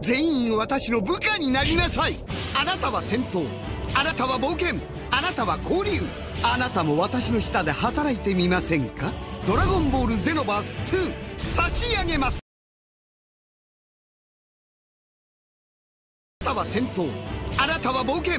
全員私の部下になりなさい。あなたは戦闘あなたは冒険あなたは交流あなたも私の下で働いてみませんか？ドラゴンボールゼノバース2差し上げます。あなたは戦闘あなたは冒険。